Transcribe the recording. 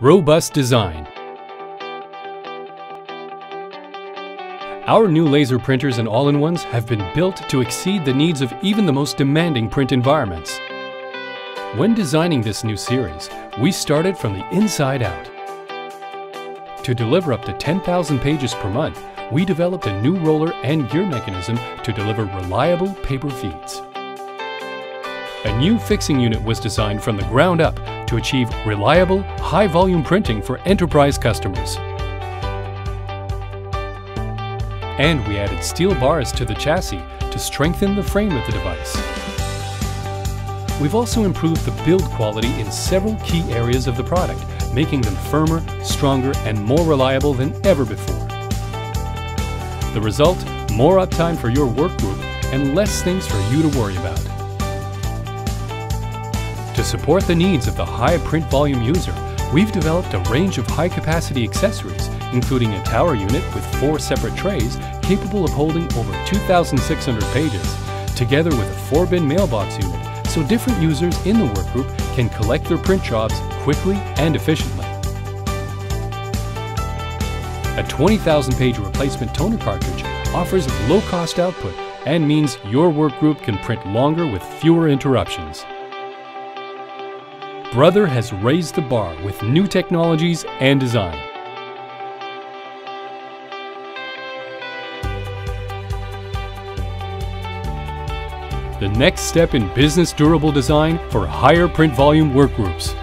Robust design. Our new laser printers and all-in-ones have been built to exceed the needs of even the most demanding print environments. When designing this new series, we started from the inside out. To deliver up to 10,000 pages per month, we developed a new roller and gear mechanism to deliver reliable paper feeds. A new fixing unit was designed from the ground up to achieve reliable, high-volume printing for enterprise customers. And we added steel bars to the chassis to strengthen the frame of the device. We've also improved the build quality in several key areas of the product, making them firmer, stronger, and more reliable than ever before. The result, more uptime for your work group and less things for you to worry about. To support the needs of the high print volume user, we've developed a range of high capacity accessories, including a tower unit with four separate trays capable of holding over 2,600 pages, together with a four bin mailbox unit so different users in the workgroup can collect their print jobs quickly and efficiently. A 20,000 page replacement toner cartridge offers low cost output and means your workgroup can print longer with fewer interruptions. Brother has raised the bar with new technologies and design. The next step in business durable design for higher print volume workgroups.